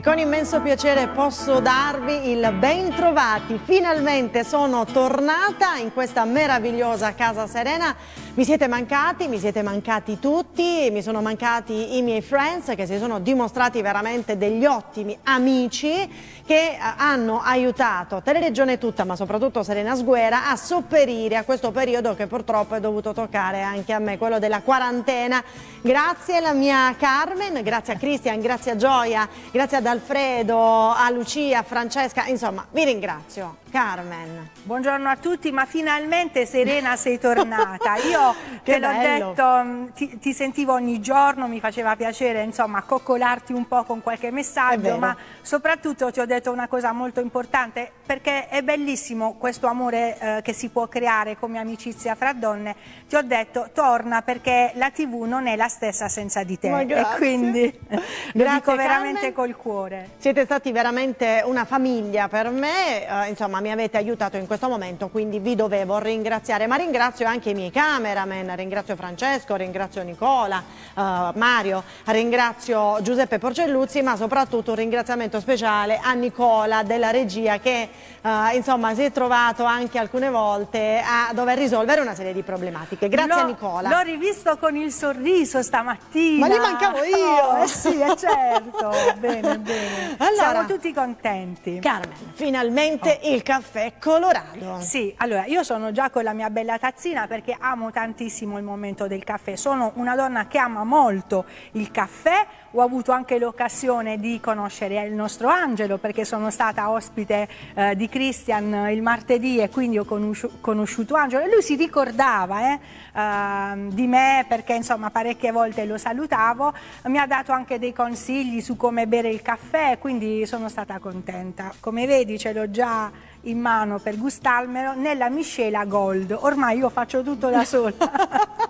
e con immenso piacere posso darvi il ben trovati. Finalmente sono tornata in questa meravigliosa casa Serena. Mi siete mancati, mi siete mancati tutti, mi sono mancati i miei friends che si sono dimostrati veramente degli ottimi amici che eh, hanno aiutato Teleregione tutta, ma soprattutto Serena Sguera, a sopperire a questo periodo che purtroppo è dovuto toccare anche a me, quello della quarantena. Grazie alla mia Carmen, grazie a Cristian, grazie a Gioia, grazie ad Alfredo, a Lucia, a Francesca, insomma vi ringrazio. Carmen. Buongiorno a tutti, ma finalmente Serena sei tornata. Io te l'ho detto, mm, ti, ti, sentivo ogni giorno, mi faceva piacere insomma coccolarti un po' con qualche messaggio, ma soprattutto ti ho detto una cosa molto importante perché è bellissimo questo amore eh, che si può creare come amicizia fra donne. Ti ho detto torna perché la TV non è la stessa senza di te e quindi lo dico veramente Carmen. col cuore. Siete stati veramente una famiglia per me, eh, insomma mi avete aiutato in questo momento, quindi vi dovevo ringraziare, ma ringrazio anche i miei cameraman, ringrazio Francesco, ringrazio Nicola, uh, Mario, ringrazio Giuseppe Porcelluzzi, ma soprattutto un ringraziamento speciale a Nicola della regia che uh, insomma si è trovato anche alcune volte a dover risolvere una serie di problematiche. Grazie a Nicola. L'ho rivisto con il sorriso stamattina. Ma gli mancavo io! Oh, eh sì, è certo. bene, bene. Allora, Siamo tutti contenti. Carmen, finalmente oh. il caffè colorato. Sì, allora io sono già con la mia bella tazzina perché amo tantissimo il momento del caffè. Sono una donna che ama molto il caffè, ho avuto anche l'occasione di conoscere il nostro Angelo perché sono stata ospite eh, di Christian il martedì e quindi ho conosciuto, conosciuto Angelo e lui si ricordava eh, eh, di me perché insomma parecchie volte lo salutavo, mi ha dato anche dei consigli su come bere il caffè quindi sono stata contenta. Come vedi ce l'ho già in mano per gustarmelo nella miscela gold. Ormai io faccio tutto da sola.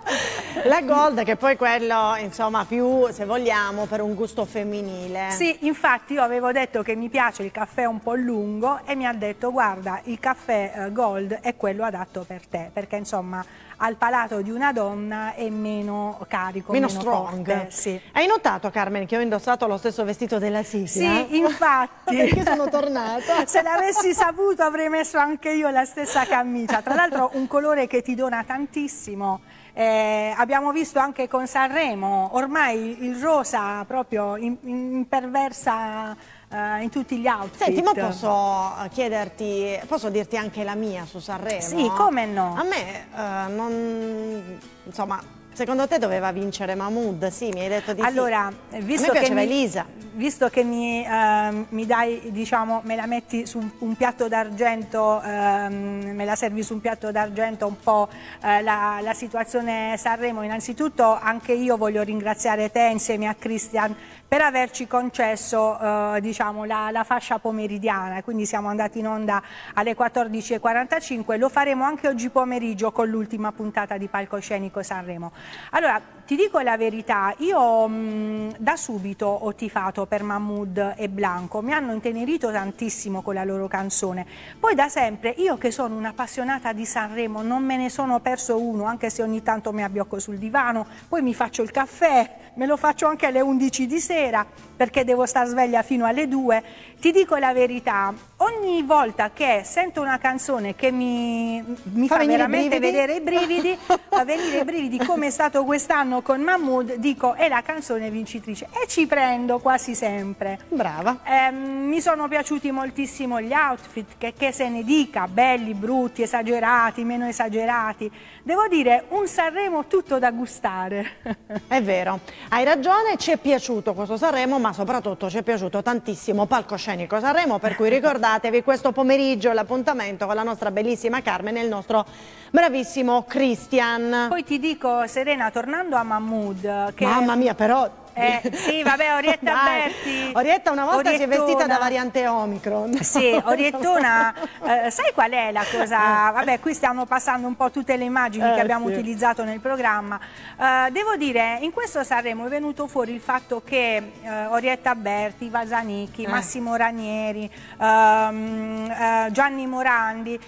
La gold che poi quello, insomma, più se vogliamo per un gusto femminile. Sì, infatti io avevo detto che mi piace il caffè un po' lungo e mi ha detto guarda, il caffè eh, gold è quello adatto per te, perché insomma al palato di una donna è meno carico, meno, meno strong. Forte, sì. Hai notato Carmen che ho indossato lo stesso vestito della Silvia? Sì, infatti. Perché sono tornata. Se l'avessi saputo avrei messo anche io la stessa camicia. Tra l'altro un colore che ti dona tantissimo. Eh, abbiamo visto anche con Sanremo, ormai il rosa proprio imperversa uh, in tutti gli outfit. Senti, ma posso chiederti, posso dirti anche la mia su Sanremo? Sì, come no? A me uh, non, insomma, secondo te doveva vincere Mahmood? Sì, mi hai detto di allora, sì. Visto piaceva mi, Elisa. Visto che mi, uh, mi, dai, diciamo, me la metti su un piatto d'argento, uh, me la servi su un piatto d'argento un po' uh, la, la situazione Sanremo, innanzitutto anche io voglio ringraziare te insieme a Christian per averci concesso eh, diciamo, la, la, fascia pomeridiana, quindi siamo andati in onda alle 14.45, lo faremo anche oggi pomeriggio con l'ultima puntata di Palcoscenico Sanremo. Allora, ti dico la verità, io mh, da subito ho tifato per Mahmood e Blanco, mi hanno intenerito tantissimo con la loro canzone. Poi da sempre, io che sono un'appassionata di Sanremo, non me ne sono perso uno, anche se ogni tanto mi abbiocco sul divano, poi mi faccio il caffè, me lo faccio anche alle 11 di sera perché devo stare sveglia fino alle 2. Ti dico la verità, ogni volta che sento una canzone che mi, mi fa, fa veramente i vedere i brividi, fa venire i brividi come è stato quest'anno con Mahmood, dico è la canzone vincitrice e ci prendo quasi sempre. Brava. Eh, mi sono piaciuti moltissimo gli outfit, che, che se ne dica, belli, brutti, esagerati, meno esagerati. Devo dire, un Sanremo tutto da gustare. È vero, hai ragione, ci è piaciuto questo Sanremo, ma soprattutto ci è piaciuto tantissimo Palcoscenico Sanremo, per cui ricordatevi questo pomeriggio l'appuntamento con la nostra bellissima Carmen e il nostro bravissimo Christian. Poi ti dico, Serena, tornando a Mahmood... Mamma mia, però eh, sì, vabbè, Orietta Berti. Orietta una volta Oriettona. si è vestita da variante Omicron. Sì, Oriettona, eh, sai qual è la cosa? Vabbè, qui stiamo passando un po' tutte le immagini eh, che abbiamo sì. utilizzato nel programma. Eh, devo dire, in questo Sanremo è venuto fuori il fatto che eh, Orietta Berti, Vasanicchi, eh. Massimo Ranieri, ehm, Gianni Morandi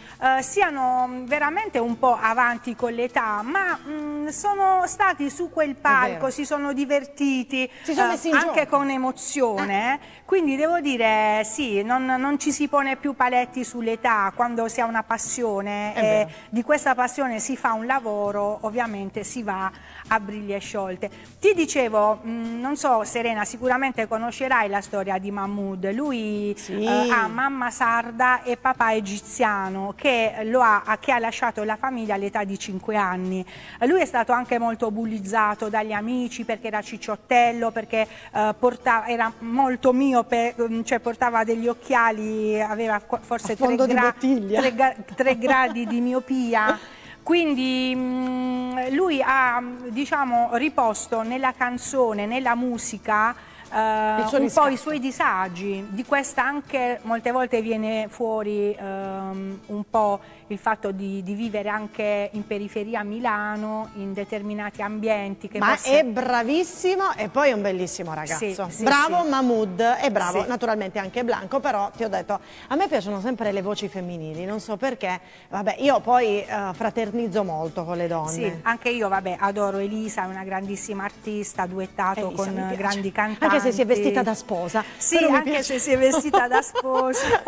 siano veramente un po' avanti con l'età, ma mh, mm, sono stati su quel palco, si sono divertiti, scritti eh, anche con emozione, eh. quindi devo dire sì, non, non, ci si pone più paletti sull'età, quando si ha una passione e di questa passione si fa un lavoro, ovviamente si va a briglie sciolte. Ti dicevo, mh, mm, non so Serena, sicuramente conoscerai la storia di Mahmoud, lui sì. eh, ha mamma sarda e papà egiziano che, ha, che ha lasciato la famiglia all'età di 5 anni. Lui è stato anche molto bullizzato dagli amici perché era cicciottello, perché eh, portava, era molto miope, mm, cioè portava degli occhiali, aveva forse 3 gra gradi di miopia. Quindi mh, mm, lui ha diciamo, riposto nella canzone, nella musica, uh, un po' i suoi disagi, di questa anche molte volte viene fuori um, un po' il fatto di, di, vivere anche in periferia a Milano, in determinati ambienti. Ma forse... è bravissimo e poi è un bellissimo ragazzo. Sì, sì, bravo sì. Mahmoud e bravo naturalmente anche Blanco, però ti ho detto, a me piacciono sempre le voci femminili, non so perché, vabbè, io poi uh, fraternizzo molto con le donne. Sì, anche io, vabbè, adoro Elisa, è una grandissima artista, duettato Elisa, con grandi cantanti. Anche se si è vestita da sposa. Sì, anche se si è vestita da sposa.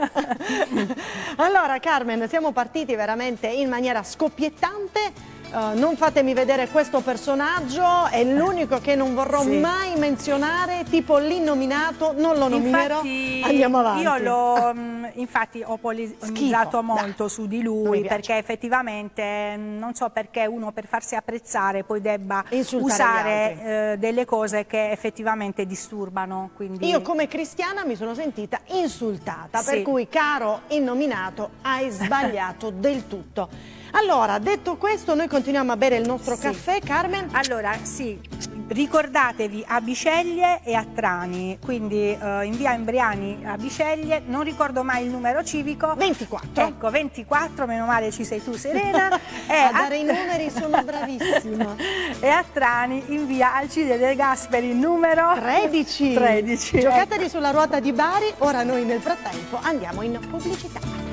allora Carmen, siamo partiti veramente in maniera scoppiettante Uh, non fatemi vedere questo personaggio, è l'unico che non vorrò sì. mai menzionare, tipo l'innominato, non lo nominerò, infatti, andiamo avanti. Io l'ho, mm, infatti ho polemizzato molto da. su di lui, perché effettivamente mm, non so perché uno per farsi apprezzare poi debba Insultare usare eh, delle cose che effettivamente disturbano. Quindi... Io come cristiana mi sono sentita insultata, sì. per cui caro innominato hai sbagliato del tutto. Allora, detto questo, noi continuiamo a bere il nostro sì. caffè, Carmen? Allora, sì, ricordatevi a Biceglie e a Trani, quindi eh, in via Embriani a Biceglie, non ricordo mai il numero civico. 24. Ecco, 24, meno male ci sei tu Serena. e a dare a... i numeri sono bravissima. e a Trani in via Alcide De Gasperi numero 13. 13. Giocatevi ecco. sulla ruota di Bari, ora noi nel frattempo andiamo in pubblicità.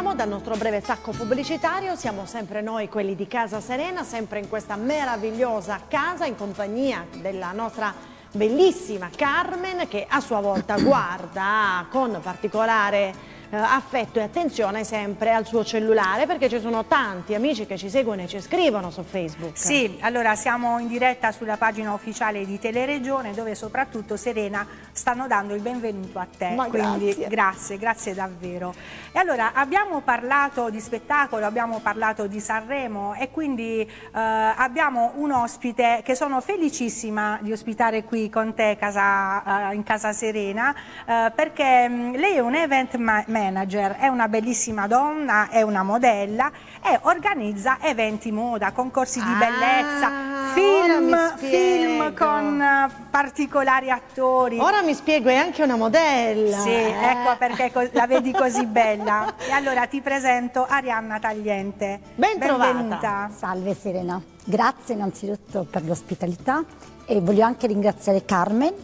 Torniamo dal nostro breve stacco pubblicitario, siamo sempre noi quelli di Casa Serena, sempre in questa meravigliosa casa in compagnia della nostra bellissima Carmen che a sua volta guarda con particolare eh, affetto e attenzione sempre al suo cellulare perché ci sono tanti amici che ci seguono e ci scrivono su Facebook. Sì, allora siamo in diretta sulla pagina ufficiale di Teleregione dove soprattutto Serena stanno dando il benvenuto a te, Ma quindi grazie. grazie, grazie davvero. E allora abbiamo parlato di spettacolo, abbiamo parlato di Sanremo e quindi eh, abbiamo un ospite che sono felicissima di ospitare qui con te casa, eh, in Casa Serena eh, perché mh, lei è un event ma manager, è una bellissima donna, è una modella e organizza eventi moda, concorsi di Ah, bellezza, film, film con eh, particolari attori. Ora mi spiego, è anche una modella. Sì, eh. ecco perché la vedi così bella. E allora ti presento Arianna Tagliente. Ben trovata. Benvenuta. Salve Serena, grazie innanzitutto per l'ospitalità e voglio anche ringraziare Carmen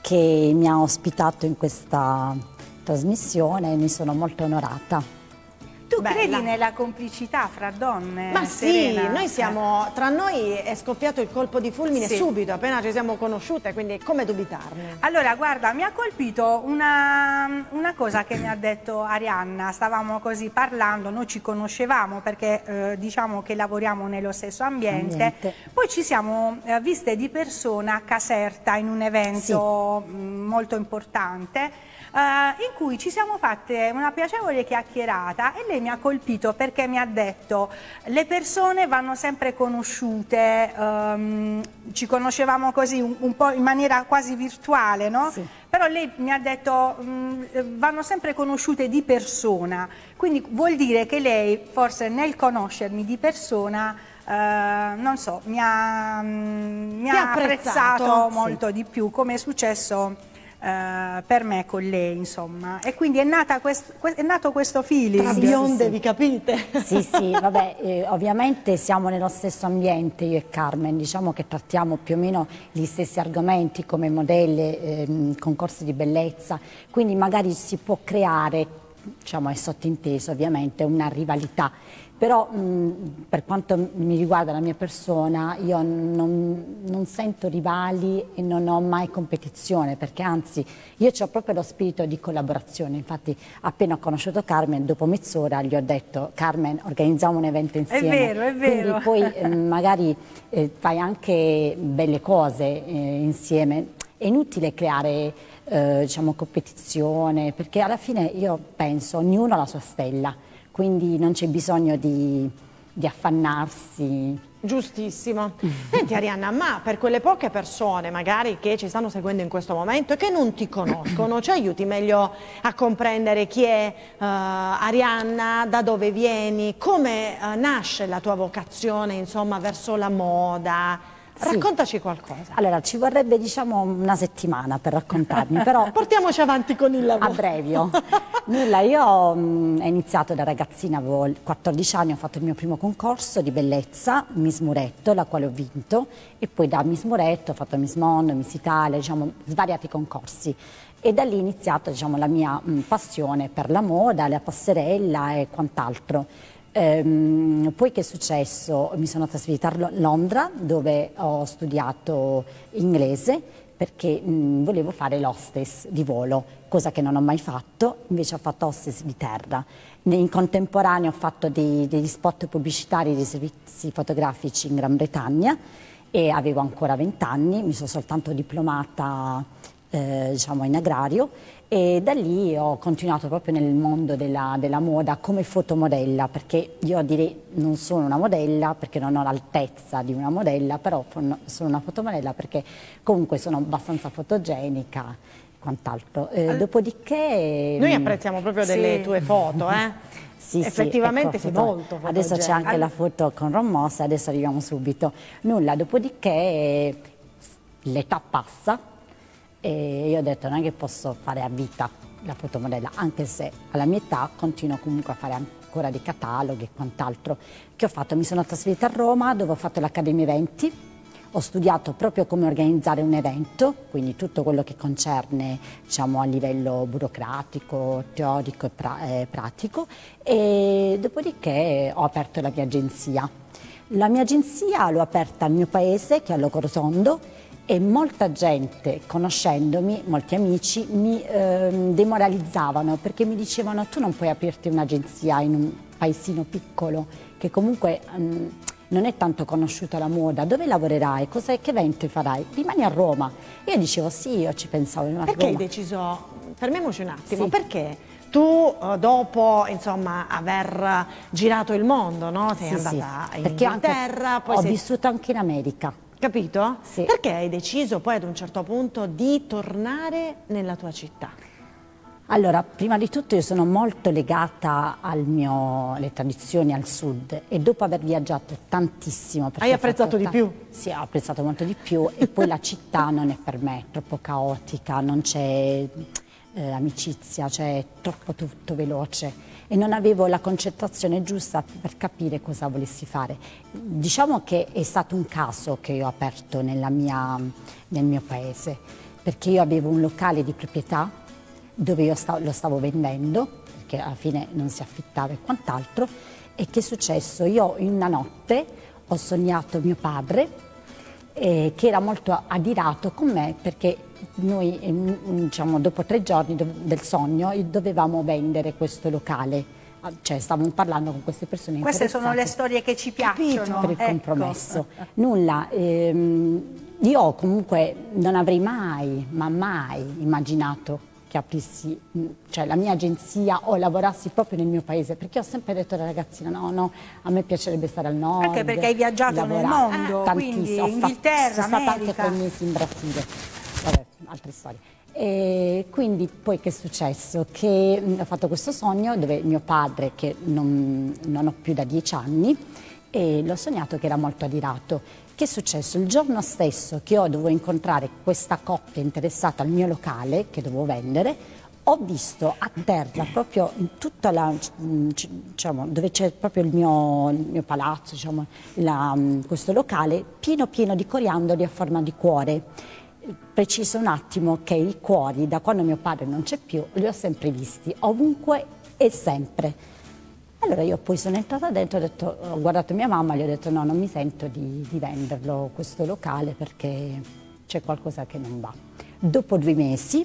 che mi ha ospitato in questa trasmissione e mi sono molto onorata. Tu Bella. credi nella complicità fra donne? Ma sì, Serena? noi siamo, tra noi è scoppiato il colpo di fulmine Sì. subito, appena ci siamo conosciute, quindi come dubitarne? Allora, guarda, mi ha colpito una, una cosa che mi ha detto Arianna, stavamo così parlando, noi ci conoscevamo perché eh, diciamo che lavoriamo nello stesso ambiente, Ambiente. poi ci siamo eh, viste di persona a Caserta in un evento mh, molto importante. Eh, in cui ci siamo fatte una piacevole chiacchierata e lei mi ha colpito perché mi ha detto le persone vanno sempre conosciute, ehm, ci conoscevamo così un, un po' in maniera quasi virtuale, no? Sì. Però lei mi ha detto mh, vanno sempre conosciute di persona, quindi vuol dire che lei forse nel conoscermi di persona, eh, non so, mi ha, mh, mi Ti ha apprezzato? apprezzato Sì. molto di più, come è successo eh, per me con lei, insomma. E quindi è, nata quest- que- è nato questo feeling. Tra Sì, bionde, sì, sì. vi capite? Sì, sì, vabbè, eh, ovviamente siamo nello stesso ambiente io e Carmen, diciamo che trattiamo più o meno gli stessi argomenti come modelle, ehm, concorsi di bellezza, quindi magari si può creare, diciamo è sottinteso ovviamente, una rivalità. Però mh, per quanto mi riguarda la mia persona, io non, non sento rivali e non ho mai competizione, perché anzi io ho proprio lo spirito di collaborazione. Infatti appena ho conosciuto Carmen, dopo mezz'ora gli ho detto Carmen organizziamo un evento insieme. vero, è vero. Quindi poi eh, magari eh, fai anche belle cose eh, insieme. È inutile creare eh, diciamo, competizione, perché alla fine io penso ognuno ha la sua stella, quindi non c'è bisogno di, di affannarsi. Giustissimo. Senti Arianna, ma per quelle poche persone magari che ci stanno seguendo in questo momento e che non ti conoscono, ci aiuti meglio a comprendere chi è eh, Arianna, da dove vieni, come eh, nasce la tua vocazione insomma verso la moda? Sì. Raccontaci qualcosa. Allora, ci vorrebbe diciamo una settimana per raccontarmi, però Portiamoci avanti con il a lavoro. brevio. Nulla, io mh, ho iniziato da ragazzina, avevo 14 anni, ho fatto il mio primo concorso di bellezza, Miss Muretto, la quale ho vinto, e poi da Miss Muretto ho fatto Miss Mondo, Miss Italia, diciamo svariati concorsi. E da lì è iniziata diciamo, la mia mh, passione per la moda, la passerella e quant'altro. Ehm, poi che è successo? Mi sono trasferita a Lo- Londra dove ho studiato inglese perché mh, volevo fare l'hostess di volo, cosa che non ho mai fatto, invece ho fatto hostess di terra. In contemporanea ho fatto dei- degli spot pubblicitari dei servizi fotografici in Gran Bretagna e avevo ancora 20 anni, mi sono soltanto diplomata eh, diciamo in agrario e da lì ho continuato proprio nel mondo della, della moda come fotomodella perché io direi non sono una modella perché non ho l'altezza di una modella però sono una fotomodella perché comunque sono abbastanza fotogenica e quant'altro. Eh, dopodiché... Noi mm, apprezziamo proprio delle Sì. tue foto, eh? sì, sì, Effettivamente ecco, sei molto Adesso c'è fotogenica. anche la foto con Ron Moss, adesso arriviamo subito. Nulla, dopodiché l'età passa e io ho detto non è che posso fare a vita la fotomodella, anche se alla mia età continuo comunque a fare ancora dei cataloghi e quant'altro. Che ho fatto? Mi sono trasferita a Roma dove ho fatto l'Accademia Eventi, ho studiato proprio come organizzare un evento, quindi tutto quello che concerne diciamo, a livello burocratico, teorico e pra eh, pratico e dopodiché ho aperto la mia agenzia. La mia agenzia l'ho aperta al mio paese che è a Locorotondo e molta gente, conoscendomi, molti amici, mi eh, demoralizzavano perché mi dicevano tu non puoi aprirti un'agenzia in un paesino piccolo che comunque... Mh, non è tanto conosciuta la moda, dove lavorerai? Cos'è, che evento farai? Rimani a Roma. Io dicevo sì, io ci pensavo. Perché Roma. hai deciso, fermiamoci un attimo, sì. perché tu eh, dopo insomma, aver girato il mondo, no? sei sì, andata sì. in Inghilterra, poi ho sei... vissuto anche in America. Capito? Sì. Perché hai deciso poi ad un certo punto di tornare nella tua città? Allora, prima di tutto io sono molto legata mio, alle tradizioni al sud e dopo aver viaggiato tantissimo... Hai apprezzato di più? Sì, ho apprezzato molto di più e poi la città non è per me, è troppo caotica, non c'è eh, amicizia, c'è troppo tutto veloce e non avevo la concentrazione giusta per capire cosa volessi fare. Diciamo che è stato un caso che io ho aperto mia, nel mio paese, perché io avevo un locale di proprietà dove io sta, lo stavo vendendo, perché alla fine non si affittava e quant'altro, e che è successo? Io in una notte ho sognato mio padre, eh, che era molto adirato con me perché noi diciamo, dopo tre giorni del sogno dovevamo vendere questo locale ah, cioè stavamo parlando con queste persone queste sono le storie che ci piacciono per il ecco. compromesso nulla ehm, io comunque non avrei mai ma mai immaginato che aprissi cioè, la mia agenzia o lavorassi proprio nel mio paese, perché ho sempre detto alla ragazzina no, no, a me piacerebbe stare al nord. Anche perché hai viaggiato lavorare. nel mondo, eh, quindi Inghilterra, Sono stata anche per mesi in Brasile, altre storie. E quindi poi che è successo? Che ho fatto questo sogno dove mio padre, che non, non ho più da dieci anni, e l'ho sognato che era molto adirato che è successo? Il giorno stesso che io dovevo incontrare questa coppia interessata al mio locale, che dovevo vendere, ho visto a terra, proprio tutta la, diciamo, dove c'è proprio il mio, il mio palazzo, diciamo, la, questo locale, pieno pieno di coriandoli a forma di cuore. Preciso un attimo che i cuori, da quando mio padre non c'è più, li ho sempre visti, ovunque e sempre. Allora io poi sono entrata dentro, ho, detto, ho guardato mia mamma gli ho detto no, non mi sento di, di venderlo questo locale perché c'è qualcosa che non va. Dopo due mesi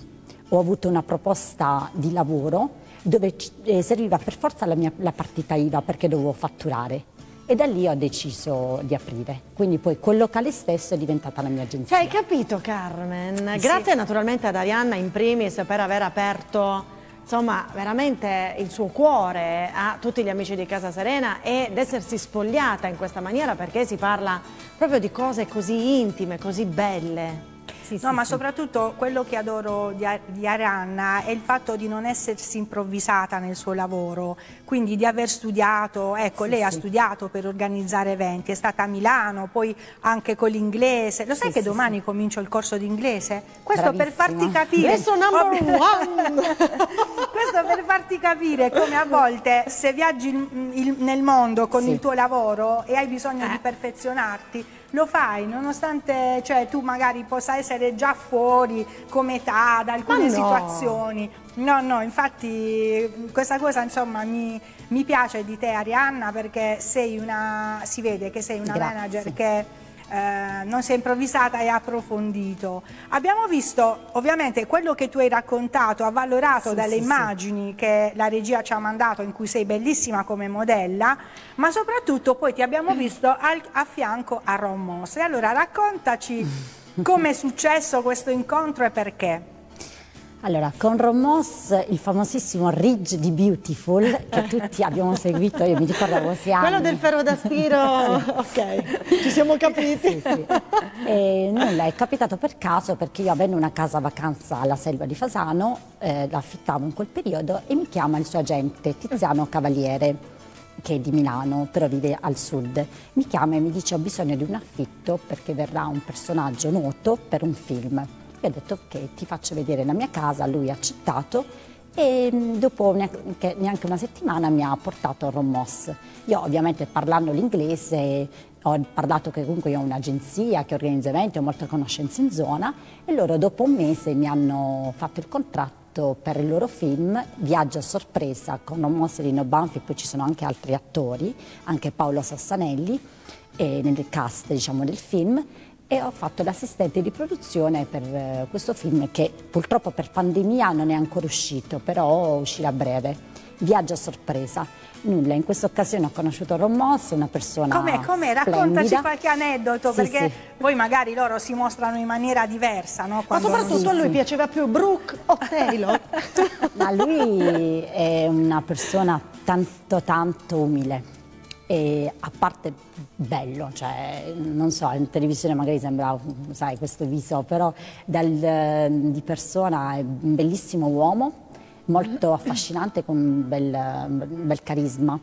ho avuto una proposta di lavoro dove eh, serviva per forza la mia la partita IVA perché dovevo fatturare e da lì ho deciso di aprire. Quindi poi quel locale stesso è diventata la mia agenzia. Cioè, hai capito Carmen? Grazie sì. naturalmente ad Arianna in primis per aver aperto insomma veramente il suo cuore a tutti gli amici di Casa Serena ed essersi spogliata in questa maniera perché si parla proprio di cose così intime, così belle. Sì, no, sì, ma sì. soprattutto quello che adoro di, di Arianna è il fatto di non essersi improvvisata nel suo lavoro, quindi di aver studiato, ecco, lei ha studiato per organizzare eventi, è stata a Milano, poi anche con l'inglese. Lo sai che domani comincio il corso di inglese? Questo Bravissima. per farti capire. Adesso number one! Questo per farti capire come a volte se viaggi il, il, nel mondo con il tuo lavoro e hai bisogno eh. di perfezionarti, lo fai nonostante cioè, tu magari possa essere già fuori come età da alcune no. situazioni. No, no, infatti questa cosa insomma mi, mi, piace di te Arianna perché sei una, si vede che sei una Grazie. manager che eh, non si è improvvisata e approfondito. Abbiamo visto ovviamente quello che tu hai raccontato, avvalorato sì, dalle sì, immagini sì. che la regia ci ha mandato in cui sei bellissima come modella, ma soprattutto poi ti abbiamo visto al, a fianco a Ron Moss. E allora raccontaci come è successo questo incontro e perché. Allora, con Romos, il famosissimo Ridge di Beautiful, che tutti abbiamo seguito, io mi ricordavo sia anni. Quello del ferro da stiro, ok, ci siamo capiti. Sì, sì. E nulla, è capitato per caso perché io avendo una casa vacanza alla selva di Fasano, eh, l'affittavo in quel periodo e mi chiama il suo agente Tiziano Cavaliere che è di Milano, però vive al sud, mi chiama e mi dice ho bisogno di un affitto perché verrà un personaggio noto per un film. E ho detto ok, ti faccio vedere la mia casa, lui ha accettato e mm, dopo neanche una settimana mi ha portato a Ron Moss. Io ovviamente parlando l'inglese ho parlato che comunque io ho un'agenzia che organizza eventi, ho molte conoscenze in zona e loro dopo un mese mi hanno fatto il contratto per il loro film Viaggio a sorpresa con Mosselino Banfi, poi ci sono anche altri attori, anche Paolo Sassanelli nel cast diciamo, del film e ho fatto l'assistente di produzione per eh, questo film che purtroppo per pandemia non è ancora uscito, però uscirà a breve. Viaggio a sorpresa. Nulla, in questa occasione ho conosciuto Ron Moss, una persona Com'è, com'è? Raccontaci qualche aneddoto, sì, perché sì. poi magari loro si mostrano in maniera diversa, no? Ma soprattutto sì, a lui piaceva più Brooke o Taylor? Ma lui è una persona tanto tanto umile e a parte bello, cioè, non so, in televisione magari sembra, sai, questo viso, però dal, di persona è un bellissimo uomo, molto affascinante con un bel, un bel carisma.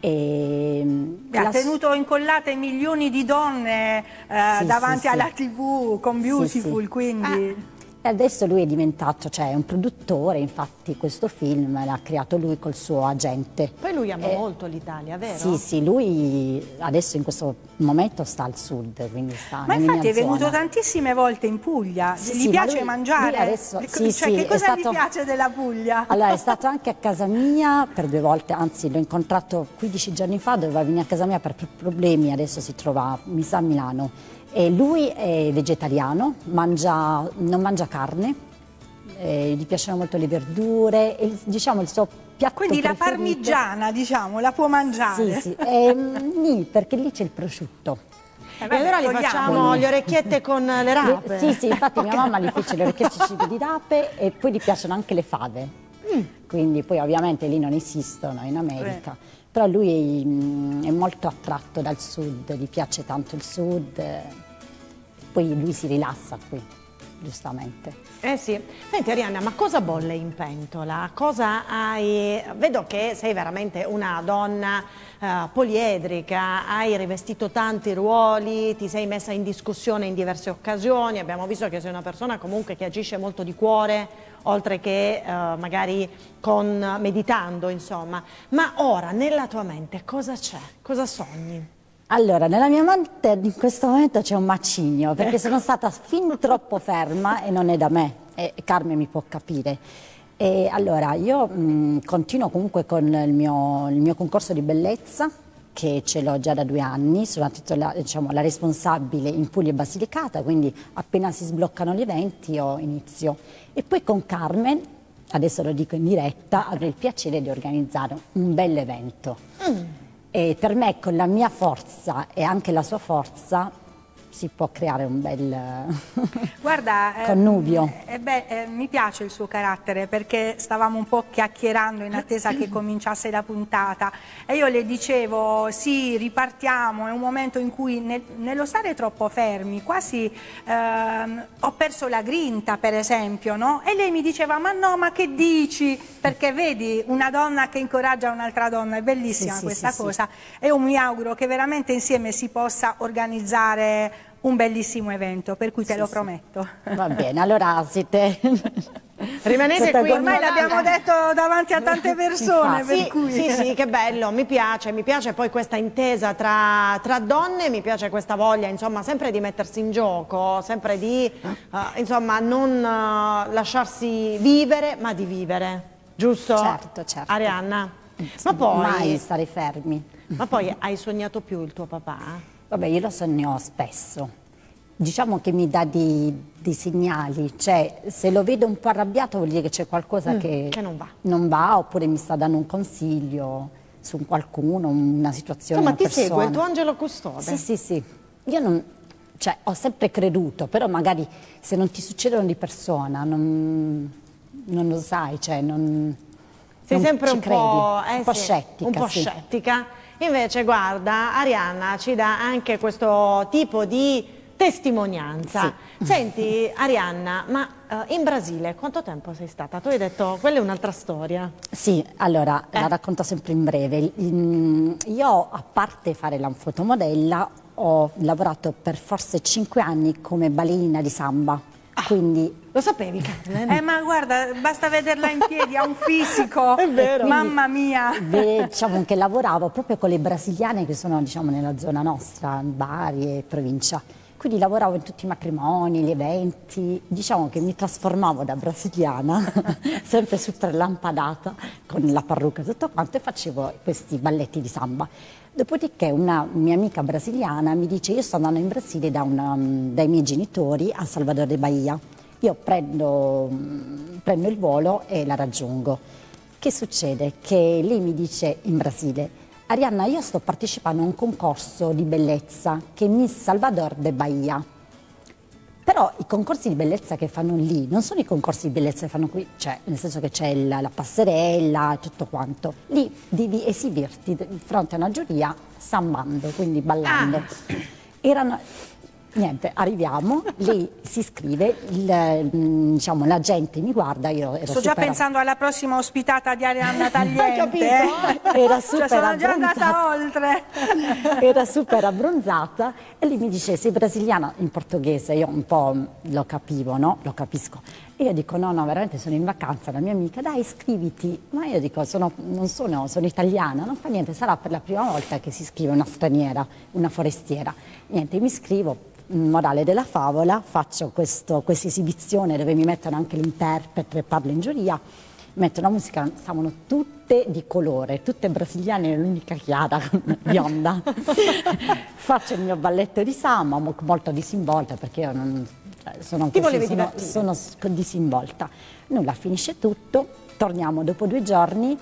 E ha la... tenuto incollate milioni di donne eh, sì, davanti sì, alla sì. tv con Beautiful, quindi... Ah. E adesso lui è diventato, cioè è un produttore, infatti questo film l'ha creato lui col suo agente. Poi lui ama eh, molto l'Italia, vero? Sì, sì, lui adesso in questo momento sta al sud, quindi sta Ma infatti è venuto zona. tantissime volte in Puglia, sì, gli sì, piace lui, mangiare? Lui adesso, sì, cioè, sì, che cosa stato, gli piace della Puglia? Allora è stato anche a casa mia per due volte, anzi l'ho incontrato 15 giorni fa, doveva venire a casa mia per problemi, adesso si trova, mi sa, a Milano e lui è vegetariano, mangia, non mangia carne, eh, gli piacciono molto le verdure e diciamo il suo piatto Quindi preferito... la parmigiana, diciamo, la può mangiare? Sì, sì, eh, nì, perché lì c'è il prosciutto. Eh, e allora gli facciamo le orecchiette con le rape? Sì, sì, infatti okay. mia mamma gli fece le orecchiette di rape e poi gli piacciono anche le fave. Mm. Quindi poi ovviamente lì non esistono in America. Eh però lui mm, è molto attratto dal sud, gli piace tanto il sud, poi lui si rilassa qui, giustamente. Eh sì. Senti Arianna, ma cosa bolle in pentola? Cosa hai... Vedo che sei veramente una donna uh, poliedrica, hai rivestito tanti ruoli, ti sei messa in discussione in diverse occasioni, abbiamo visto che sei una persona comunque che agisce molto di cuore, oltre che eh, magari con, meditando, insomma. Ma ora, nella tua mente, cosa c'è? Cosa sogni? Allora, nella mia mente in questo momento c'è un macigno, perché ecco. sono stata fin troppo ferma e non è da me, e Carmen mi può capire. E allora, io mh, continuo comunque con il mio, il mio concorso di bellezza, che ce l'ho già da due anni, sono la, diciamo, la responsabile in Puglia e Basilicata, quindi appena si sbloccano gli eventi io inizio. E poi con Carmen, adesso lo dico in diretta, avrei il piacere di organizzare un bel evento. Mm. E per me con la mia forza e anche la sua forza si può creare un bel Guarda, connubio. Eh, eh, beh, eh, mi piace il suo carattere perché stavamo un po' chiacchierando in attesa che cominciasse la puntata e io le dicevo sì ripartiamo, è un momento in cui ne, nello stare troppo fermi quasi ehm, ho perso la grinta per esempio no? e lei mi diceva ma no ma che dici perché vedi una donna che incoraggia un'altra donna è bellissima sì, questa sì, cosa sì, e io mi auguro che veramente insieme si possa organizzare un bellissimo evento, per cui te sì, lo sì. prometto. Va bene, allora siete... Rimanete qui, ormai l'abbiamo detto davanti a tante persone. Sì, cui... sì, sì, che bello, mi piace, mi piace poi questa intesa tra, tra, donne, mi piace questa voglia, insomma, sempre di mettersi in gioco, sempre di, uh, insomma, non uh, lasciarsi vivere, ma di vivere, giusto? Certo, certo. Arianna? Ma poi... Mai stare fermi. Ma poi hai sognato più il tuo papà? Vabbè, io lo sogno spesso. Diciamo che mi dà dei, dei, segnali, cioè se lo vedo un po' arrabbiato vuol dire che c'è qualcosa mm, che, che non, va. non, va. oppure mi sta dando un consiglio su qualcuno, una situazione, Insomma, ti persona. segue il tuo angelo custode. Sì, sì, sì. Io non, cioè, ho sempre creduto, però magari se non ti succedono di persona non, non lo sai, cioè non... Sei sempre un po', eh, un po' scettica. Un po' sì. scettica. Invece guarda, Arianna ci dà anche questo tipo di testimonianza. Sì. Senti Arianna, ma uh, in Brasile quanto tempo sei stata? Tu hai detto, quella è un'altra storia. Sì, allora eh. la racconto sempre in breve. Io a parte fare la fotomodella ho lavorato per forse cinque anni come ballerina di samba. Quindi lo sapevi Carmen? Eh ma guarda, basta vederla in piedi, ha un fisico. È vero. Mamma mia. diciamo che lavoravo proprio con le brasiliane che sono diciamo, nella zona nostra, Bari e provincia. Quindi lavoravo in tutti i matrimoni, gli eventi, diciamo che mi trasformavo da brasiliana, sempre super lampadata, con la parrucca e tutto quanto, e facevo questi balletti di samba. Dopodiché una mia amica brasiliana mi dice io sto andando in Brasile da una, dai miei genitori a Salvador de Bahia, io prendo, prendo il volo e la raggiungo. Che succede? Che lei mi dice in Brasile Arianna, io sto partecipando a un concorso di bellezza che è Miss Salvador de Bahia. Però i concorsi di bellezza che fanno lì non sono i concorsi di bellezza che fanno qui, cioè nel senso che c'è la, la passerella e tutto quanto. Lì devi esibirti di fronte a una giuria sambando, quindi ballando. Ah. Erano, Niente, arriviamo, lei si iscrive, il, mm, diciamo, la gente mi guarda, io ero Sto già super... pensando alla prossima ospitata di Arianna Tagliente. Hai capito? Eh? Era super cioè, sono già andata oltre. Era super abbronzata e lei mi dice sei brasiliana in portoghese, io un po' lo capivo, no? Lo capisco. E io dico no, no, veramente sono in vacanza, la mia amica, dai iscriviti. Ma io dico sono, non sono, sono italiana, non fa niente, sarà per la prima volta che si iscrive una straniera, una forestiera. Niente, mi iscrivo, morale della favola, faccio questa esibizione dove mi mettono anche l'interprete e parlo in giuria, mettono la musica, stavano tutte di colore, tutte brasiliane, l'unica chiara, bionda. faccio il mio balletto di samba, molto disinvolta perché io non, cioè, sono, così, sono, sono disinvolta. Nulla, finisce tutto, torniamo dopo due giorni,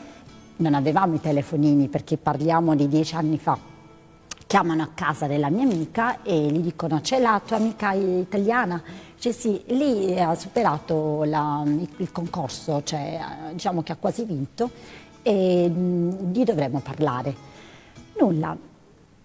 non avevamo i telefonini perché parliamo di dieci anni fa, chiamano a casa della mia amica e gli dicono c'è la tua amica italiana? Cioè sì, lì ha superato la, il, concorso, cioè, diciamo che ha quasi vinto e gli dovremmo parlare. Nulla,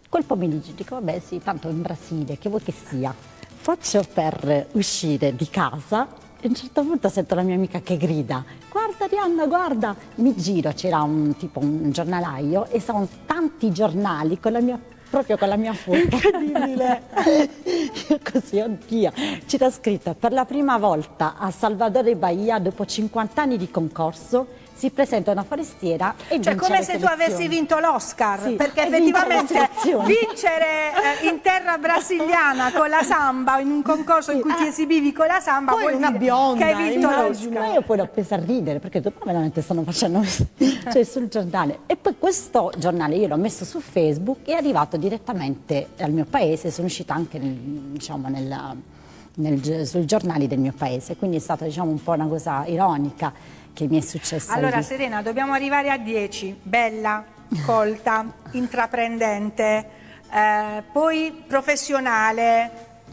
quel pomeriggio dico vabbè sì, tanto in Brasile, che vuoi che sia? Faccio per uscire di casa e a un certo punto sento la mia amica che grida guarda Rianna, guarda! Mi giro, c'era un tipo un giornalaio e sono tanti giornali con la mia proprio con la mia foto. Incredibile! Io così, oddio. C'era scritto per la prima volta a Salvador Bahia dopo 50 anni di concorso si presenta una forestiera e cioè come se tu avessi vinto l'Oscar sì, perché effettivamente vincere eh, in terra brasiliana con la samba in un concorso sì, in cui eh, ti esibivi con la samba poi una bionda che hai vinto l'Oscar. Ma io poi l'ho presa a ridere perché dopo veramente stanno facendo cioè sul giornale. E poi questo giornale io l'ho messo su Facebook e è arrivato direttamente al mio paese sono uscita anche nel, diciamo nella, nel, sui giornali del mio paese quindi è stata diciamo un po' una cosa ironica che mi è successo. Allora lì. Serena, dobbiamo arrivare a 10, bella, colta, intraprendente, eh, poi professionale,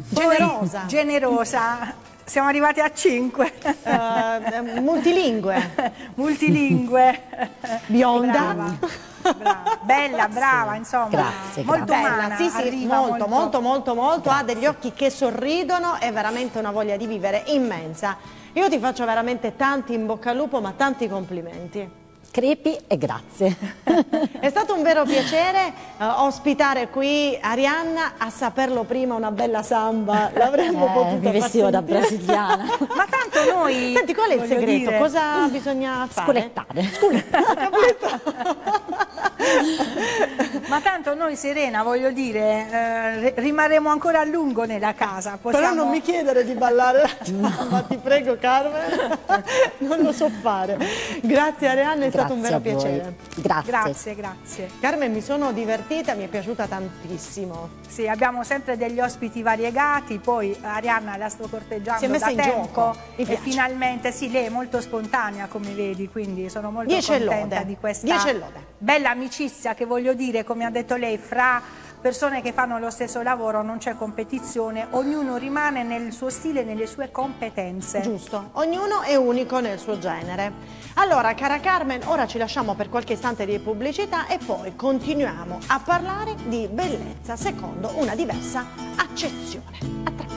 generosa. Poi generosa. Siamo arrivati a 5. Uh, eh, multilingue. multilingue. Bionda. Brava. Brava. Bella, brava, insomma. Grazie, molto grazie. umana. Sì, sì, molto, molto, molto, molto, molto. Ha degli occhi che sorridono e veramente una voglia di vivere immensa. Io ti faccio veramente tanti in bocca al lupo, ma tanti complimenti. Crepi e grazie. È stato un vero piacere uh, ospitare qui Arianna, a saperlo prima una bella samba, l'avremmo eh, potuta mi vestivo da brasiliana. Ma tanto noi... Senti, qual è il segreto? Dire... Cosa bisogna fare? Sculettare. Sculettare. Ma tanto noi Serena, voglio dire, eh, rimarremo ancora a lungo nella casa. Possiamo... Però non mi chiedere di ballare la samba, ti prego Carmen, non lo so fare. Grazie Arianna, è grazie stato un vero piacere. Grazie. Grazie, grazie. Carmen, mi sono divertita, mi è piaciuta tantissimo. Sì, abbiamo sempre degli ospiti variegati, poi Arianna la sto corteggiando si è messa da in tempo gioco. e finalmente, sì, lei è molto spontanea come vedi, quindi sono molto Dieci contenta lode. di questa Dieci lode. Amicizia che voglio dire, come ha detto lei, fra persone che fanno lo stesso lavoro, non c'è competizione, ognuno rimane nel suo stile, nelle sue competenze. Giusto, ognuno è unico nel suo genere. Allora, cara Carmen, ora ci lasciamo per qualche istante di pubblicità e poi continuiamo a parlare di bellezza secondo una diversa accezione. A tra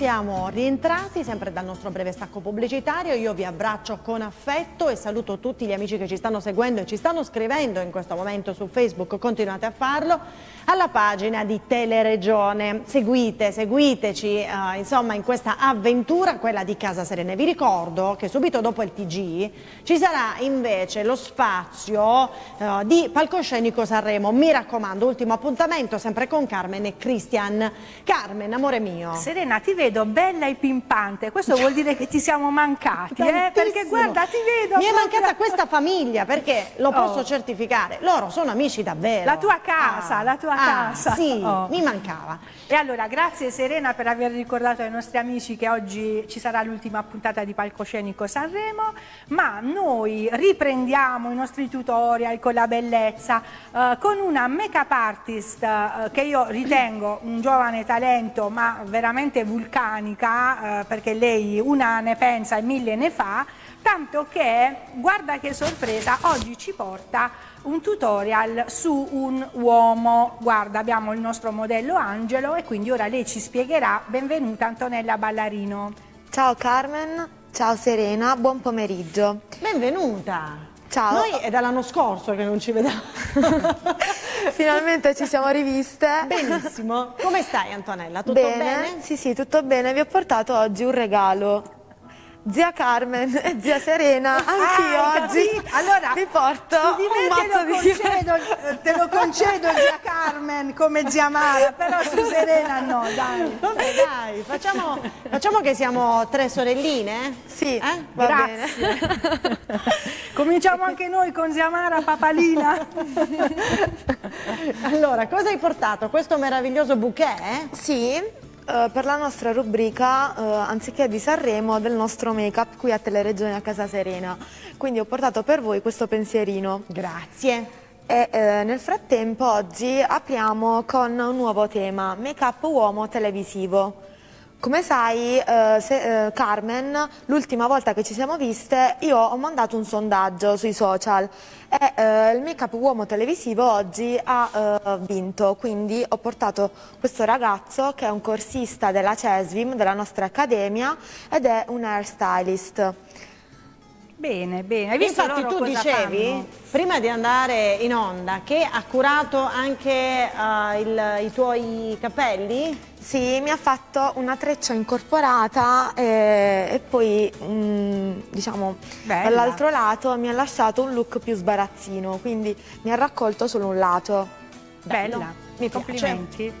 siamo rientrati sempre dal nostro breve stacco pubblicitario, io vi abbraccio con affetto e saluto tutti gli amici che ci stanno seguendo e ci stanno scrivendo in questo momento su Facebook, continuate a farlo, alla pagina di Teleregione. Seguite, seguiteci eh, insomma in questa avventura, quella di Casa Serene. Vi ricordo che subito dopo il TG ci sarà invece lo spazio eh, di Palcoscenico Sanremo, mi raccomando, ultimo appuntamento sempre con Carmen e Christian. Carmen, amore mio, Serena, ti vedo bella e pimpante, questo vuol dire che ti siamo mancati, eh? perché guarda, ti vedo. Mi è mancata questa famiglia, perché lo posso oh. certificare, loro sono amici davvero. La tua casa, ah. la tua ah, casa. Sì, oh. mi mancava. E allora, grazie Serena per aver ricordato ai nostri amici che oggi ci sarà l'ultima puntata di Palcoscenico Sanremo, ma noi riprendiamo i nostri tutorial con la bellezza, eh, con una make-up artist eh, che io ritengo un giovane talento, ma veramente veramente vulcanica, eh, perché lei una ne pensa e mille ne fa, tanto che, guarda che sorpresa, oggi ci porta un tutorial su un uomo. Guarda, abbiamo il nostro modello Angelo e quindi ora lei ci spiegherà. Benvenuta Antonella Ballarino. Ciao Carmen, ciao Serena, buon pomeriggio. Benvenuta. Ciao. Noi è dall'anno scorso che non ci vediamo. Finalmente ci siamo riviste. Benissimo. Come stai Antonella? Tutto bene? bene? Sì, sì, tutto bene. Vi ho portato oggi un regalo zia Carmen e zia Serena, anch'io ah, oggi allora, vi porto un mazzo di concedo, te lo concedo zia Carmen come zia Mara, però su Serena no, dai. Vabbè, dai, facciamo, facciamo che siamo tre sorelline? Sì, eh? va Grazie. bene. Cominciamo anche noi con zia Mara Papalina. allora, cosa hai portato? Questo meraviglioso bouquet? Sì, Uh, per la nostra rubrica, uh, anziché di Sanremo, del nostro make-up qui a Teleregione a Casa Serena. Quindi ho portato per voi questo pensierino. Grazie. E uh, nel frattempo oggi apriamo con un nuovo tema, make-up uomo televisivo. Come sai, eh, se, eh, Carmen, l'ultima volta che ci siamo viste io ho mandato un sondaggio sui social e eh, il make-up uomo televisivo oggi ha eh, vinto, quindi ho portato questo ragazzo che è un corsista della CESVIM, della nostra accademia, ed è un hairstylist. Bene, bene. Hai visto Infatti tu dicevi, fanno? prima di andare in onda, che ha curato anche uh, il, i tuoi capelli? Sì, mi ha fatto una treccia incorporata e, e poi, mm, diciamo, dall'altro lato mi ha lasciato un look più sbarazzino, quindi mi ha raccolto solo un lato. Bella, Bello. mi complimenti.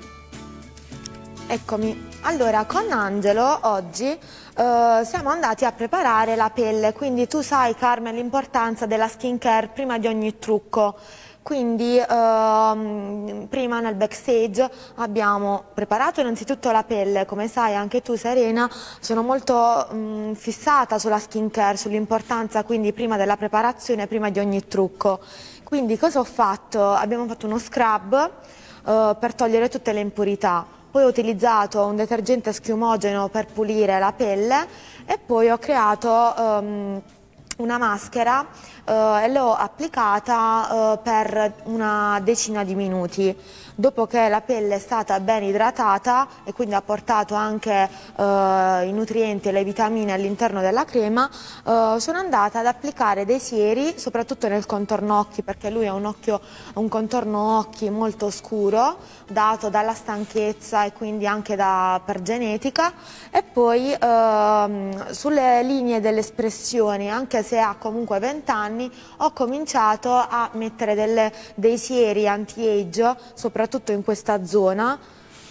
Eccomi, allora con Angelo oggi Uh, siamo andati a preparare la pelle, quindi tu sai Carmen l'importanza della skin care prima di ogni trucco. Quindi uh, prima nel backstage abbiamo preparato innanzitutto la pelle, come sai anche tu Serena, sono molto um, fissata sulla skin care, sull'importanza quindi prima della preparazione, prima di ogni trucco. Quindi cosa ho fatto? Abbiamo fatto uno scrub uh, per togliere tutte le impurità poi ho utilizzato un detergente schiumogeno per pulire la pelle e poi ho creato um, una maschera uh, e l'ho applicata uh, per una decina di minuti. Dopo che la pelle è stata ben idratata e quindi ha portato anche eh, i nutrienti e le vitamine all'interno della crema, eh, sono andata ad applicare dei sieri, soprattutto nel contorno occhi, perché lui ha un, occhio, un contorno occhi molto scuro, dato dalla stanchezza e quindi anche da, per genetica, e poi ehm, sulle linee delle espressioni, anche se ha comunque 20 anni, ho cominciato a mettere delle, dei sieri anti-age, soprattutto in questa zona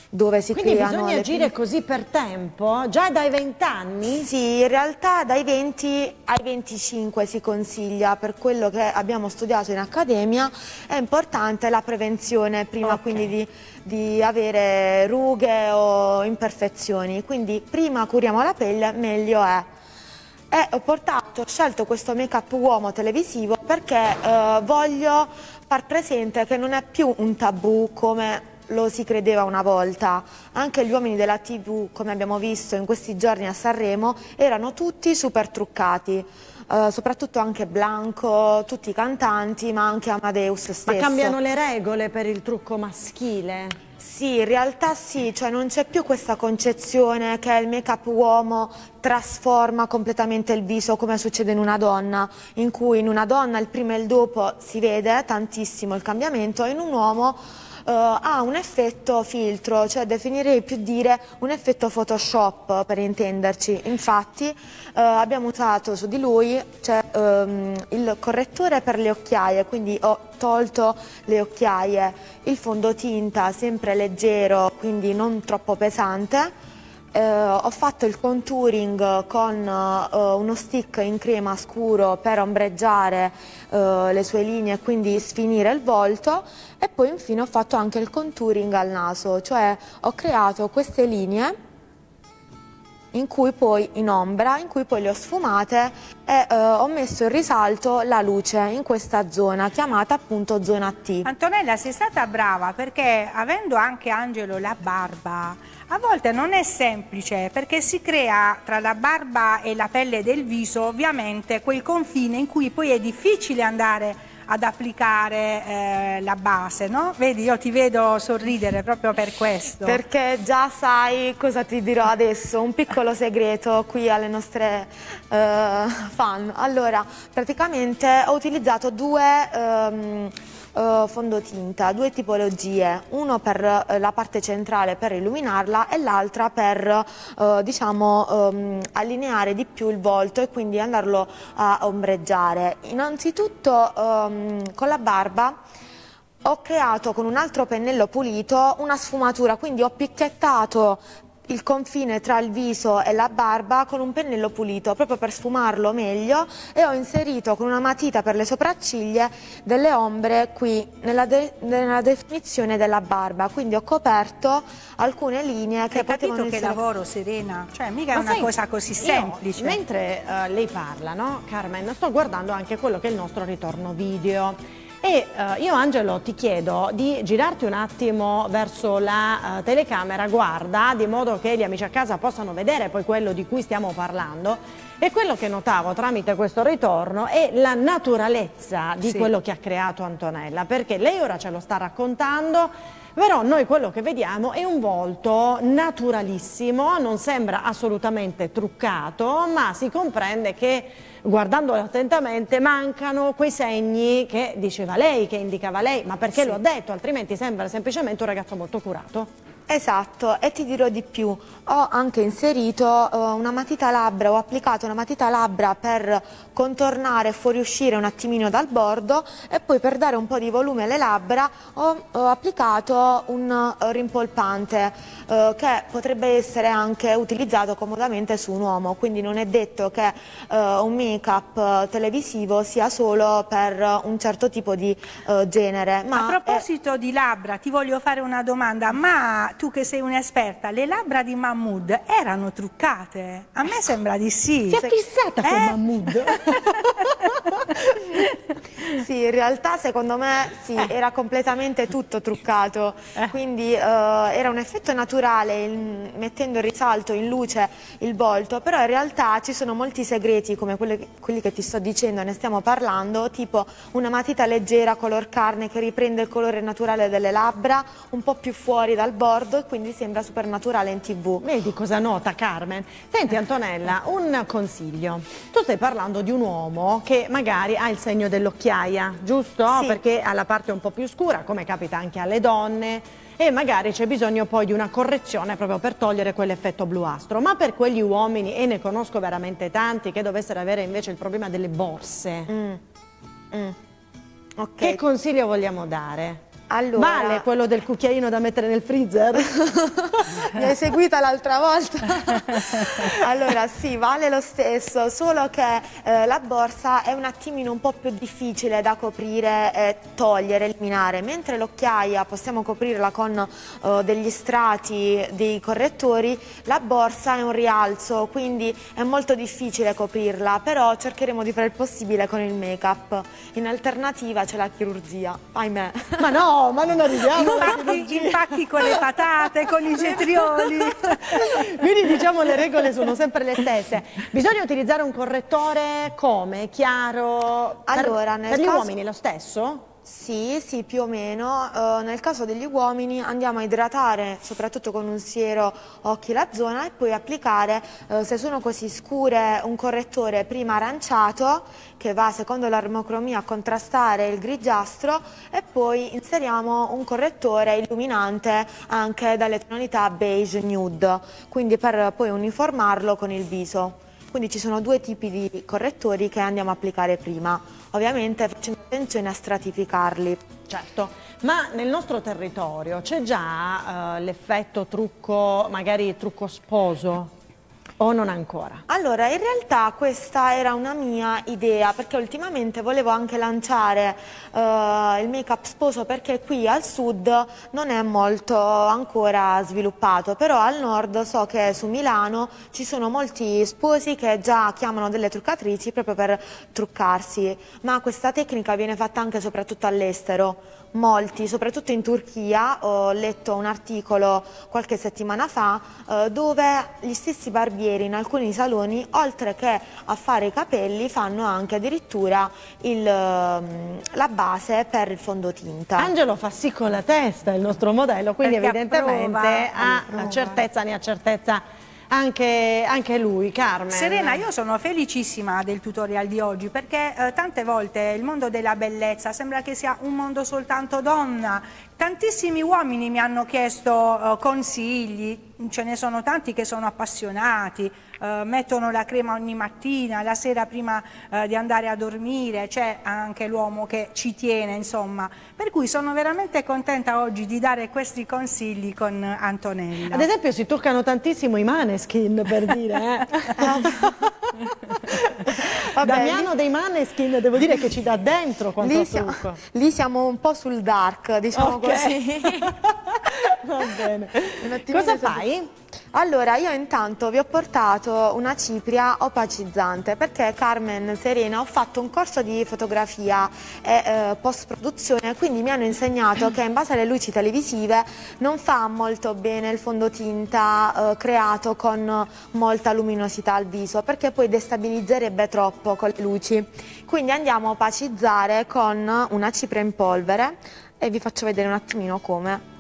dove si Quindi creano... Bisogna agire così per tempo? Già dai 20 anni? Sì, in realtà dai 20 ai 25 si consiglia, per quello che abbiamo studiato in accademia, è importante la prevenzione prima okay. quindi di, di, avere rughe o imperfezioni, quindi prima curiamo la pelle meglio è. E ho, portato, ho scelto questo make up uomo televisivo perché eh, voglio far presente che non è più un tabù come lo si credeva una volta. Anche gli uomini della TV, come abbiamo visto in questi giorni a Sanremo, erano tutti super truccati. Uh, soprattutto anche Blanco, tutti i cantanti, ma anche Amadeus stesso. Ma cambiano le regole per il trucco maschile? Sì, in realtà sì, cioè non c'è più questa concezione che il make-up uomo trasforma completamente il viso come succede in una donna, in cui in una donna il prima e il dopo si vede tantissimo il cambiamento, in un uomo ha un effetto filtro, cioè definirei più dire un effetto Photoshop per intenderci. Infatti uh, abbiamo usato su di lui cioè, um, il correttore per le occhiaie, quindi ho tolto le occhiaie, il fondotinta sempre leggero, quindi non troppo pesante eh, ho fatto il contouring con eh, uno stick in crema scuro per ombreggiare eh, le sue linee e quindi sfinire il volto e poi infine ho fatto anche il contouring al naso, cioè ho creato queste linee in cui poi in ombra, in cui poi le ho sfumate e eh, ho messo in risalto la luce in questa zona chiamata appunto zona T. Antonella sei stata brava perché avendo anche Angelo la barba a volte non è semplice perché si crea tra la barba e la pelle del viso ovviamente quel confine in cui poi è difficile andare ad applicare eh, la base, no? Vedi, io ti vedo sorridere proprio per questo. Perché già sai cosa ti dirò adesso, un piccolo segreto qui alle nostre eh, fan. Allora, praticamente ho utilizzato due... Ehm, uh, fondotinta, due tipologie, uno per uh, la parte centrale per illuminarla e l'altra per uh, diciamo, um, allineare di più il volto e quindi andarlo a ombreggiare. Innanzitutto um, con la barba ho creato con un altro pennello pulito una sfumatura, quindi ho picchiettato il confine tra il viso e la barba con un pennello pulito proprio per sfumarlo meglio e ho inserito con una matita per le sopracciglia delle ombre qui nella, de nella definizione della barba. Quindi ho coperto alcune linee che Hai potevano capito essere... che lavoro Serena? Cioè mica è una sai, cosa così semplice. io, mentre uh, lei parla no Carmen sto guardando anche quello che è il nostro ritorno video e uh, io Angelo ti chiedo di girarti un attimo verso la uh, telecamera, guarda, di modo che gli amici a casa possano vedere poi quello di cui stiamo parlando e quello che notavo tramite questo ritorno è la naturalezza di sì. quello che ha creato Antonella, perché lei ora ce lo sta raccontando, però noi quello che vediamo è un volto naturalissimo, non sembra assolutamente truccato, ma si comprende che guardandolo attentamente mancano quei segni che diceva lei, che indicava lei, ma perché sì. lo ha detto, altrimenti sembra semplicemente un ragazzo molto curato. Esatto, e ti dirò di più, ho anche inserito uh, una matita labbra, ho applicato una matita labbra per contornare e fuoriuscire un attimino dal bordo e poi per dare un po' di volume alle labbra ho, ho applicato un uh, rimpolpante uh, che potrebbe essere anche utilizzato comodamente su un uomo, quindi non è detto che un make-up televisivo sia solo per un certo tipo di genere. Ma A proposito è... di labbra, ti voglio fare una domanda, ma tu che sei un'esperta, le labbra di Mahmood erano truccate? A me sembra di sì. Ti ha fissata con eh? Mahmood? sì, in realtà secondo me sì, eh. era completamente tutto truccato, eh. quindi uh, era un effetto naturale il, mettendo in risalto, in luce il volto, però in realtà ci sono molti segreti come quelli, quelli che ti sto dicendo, ne stiamo parlando, tipo una matita leggera color carne che riprende il colore naturale delle labbra, un po' più fuori dal bordo, ricordo e quindi sembra super naturale in tv. Vedi cosa nota Carmen? Senti Antonella, un consiglio. Tu stai parlando di un uomo che magari ha il segno dell'occhiaia, giusto? Sì. Perché ha la parte un po' più scura, come capita anche alle donne e magari c'è bisogno poi di una correzione proprio per togliere quell'effetto bluastro. Ma per quegli uomini, e ne conosco veramente tanti, che dovessero avere invece il problema delle borse, mm. Mm. Okay. che consiglio vogliamo dare? Allora... Vale quello del cucchiaino da mettere nel freezer? Mi hai seguita l'altra volta? allora sì, vale lo stesso, solo che eh, la borsa è un attimino un po' più difficile da coprire e togliere, eliminare, mentre l'occhiaia possiamo coprirla con eh, degli strati, dei correttori, la borsa è un rialzo, quindi è molto difficile coprirla, però cercheremo di fare il possibile con il make-up. In alternativa c'è la chirurgia, ahimè. Ma no! No, ma non arriviamo. Impacchi, impacchi con le patate, con i cetrioli. Quindi diciamo le regole sono sempre le stesse. Bisogna utilizzare un correttore come? Chiaro? Allora, per, nel per gli caso- uomini lo stesso? Sì, sì, più o meno. Eh, nel caso degli uomini andiamo a idratare, soprattutto con un siero occhi la zona e poi applicare, eh, se sono così scure, un correttore prima aranciato che va secondo l'armocromia a contrastare il grigiastro e poi inseriamo un correttore illuminante anche dalle tonalità beige nude, quindi per poi uniformarlo con il viso. Quindi ci sono due tipi di correttori che andiamo a applicare prima, ovviamente facendo attenzione a stratificarli. Certo, ma nel nostro territorio c'è già eh, l'effetto trucco, magari trucco sposo o non ancora? Allora, in realtà questa era una mia idea perché ultimamente volevo anche lanciare eh, il make-up sposo perché qui al sud non è molto ancora sviluppato, però al nord so che su Milano ci sono molti sposi che già chiamano delle truccatrici proprio per truccarsi, ma questa tecnica viene fatta anche soprattutto all'estero. Molti, soprattutto in Turchia, ho letto un articolo qualche settimana fa eh, dove gli stessi barbieri in alcuni saloni, oltre che a fare i capelli, fanno anche addirittura il, ehm, la base per il fondotinta. Angelo fa sì con la testa, il nostro modello, quindi Perché evidentemente approva, ha approva. certezza, ne ha certezza anche, anche lui, Carmen. Serena, io sono felicissima del tutorial di oggi perché eh, tante volte il mondo della bellezza sembra che sia un mondo soltanto donna. Tantissimi uomini mi hanno chiesto eh, consigli, ce ne sono tanti che sono appassionati, eh, mettono la crema ogni mattina, la sera prima eh, di andare a dormire, c'è anche l'uomo che ci tiene, insomma. Per cui sono veramente contenta oggi di dare questi consigli con Antonella. Ad esempio si toccano tantissimo i maneskin per dire. Eh. Vabbè, Damiano dei maneskin devo dire che ci dà dentro quanto lì, siamo, trucco. lì siamo un po' sul dark, diciamo Ok. così. Va bene. Cosa se- fai? Allora, io intanto vi ho portato una cipria opacizzante perché Carmen Serena ho fatto un corso di fotografia e eh, post-produzione, quindi mi hanno insegnato che in base alle luci televisive non fa molto bene il fondotinta eh, creato con molta luminosità al viso perché poi destabilizzerebbe troppo con le luci. Quindi andiamo a opacizzare con una cipria in polvere e vi faccio vedere un attimino come.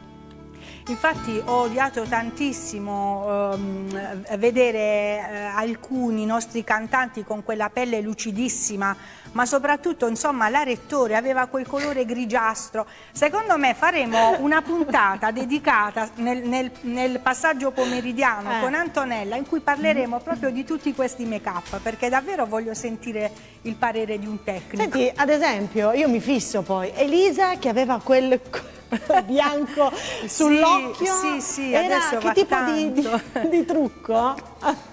Infatti ho odiato tantissimo ehm, vedere eh, alcuni nostri cantanti con quella pelle lucidissima, ma soprattutto insomma la rettore aveva quel colore grigiastro. Secondo me faremo una puntata dedicata nel, nel- nel passaggio pomeridiano Eh. con Antonella in cui parleremo proprio di tutti questi make-up, perché davvero voglio sentire il parere di un tecnico. Senti, ad esempio, io mi fisso poi, Elisa che aveva quel bianco sull'occhio, sì, sì, era adesso che va tipo di, di- di trucco?